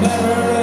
never